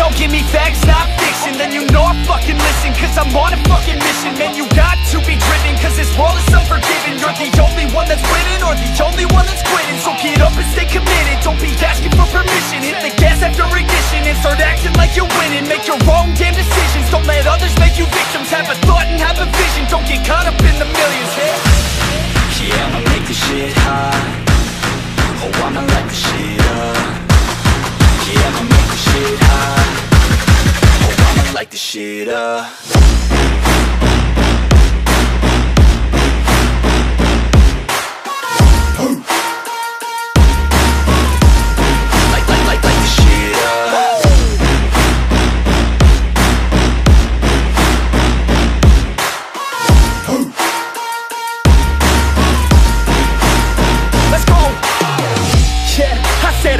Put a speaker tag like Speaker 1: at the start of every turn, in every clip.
Speaker 1: Y'all give me facts, not fiction. Then you know I fucking listen Cause I'm on a fucking mission. Man, you got to be driven Cause this world is unforgiving. You're the only one that's winning Or the only one that's quitting. So get up and stay committed. Don't be asking for permission. Hit the gas after ignition And start acting like you're winning. Make your own damn decisions light the
Speaker 2: shit up.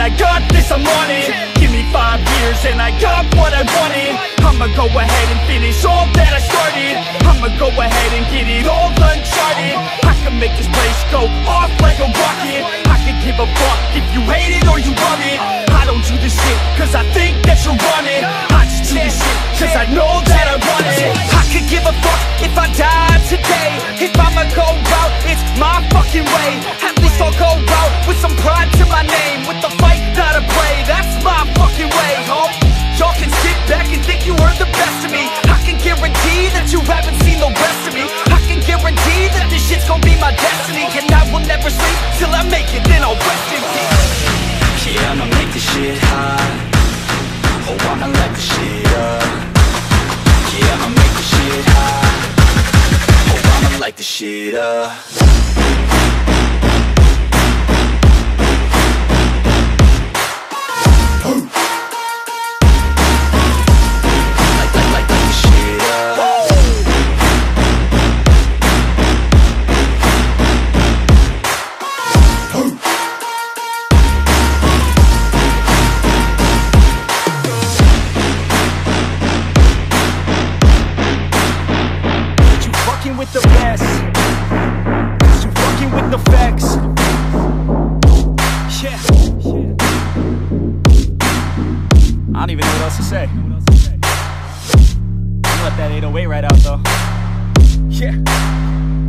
Speaker 1: I got this, I'm on it go ahead and finish all that I started. I'ma go ahead and get it all uncharted. I can make this place go off like a rocket. I can give a fuck if you hate it or you love it. I don't do this shit cause I think that you're on it I just do this shit cause I know that I want it. I could give a fuck if I die today. If I'ma go out, it's my fucking way that you haven't seen the rest of me. I can guarantee that this shit's gonna be my destiny And I will never sleep till I make it, then I'll rest in peace.
Speaker 2: Yeah, I'ma make this shit hot. Oh, I'ma light this shit up. Yeah, I'ma make this shit hot. Oh, I'ma light this shit up
Speaker 1: with the best. Cause you fucking with the facts. Yeah. I don't even know what else to say. I'm gonna let that 808 right out though. Yeah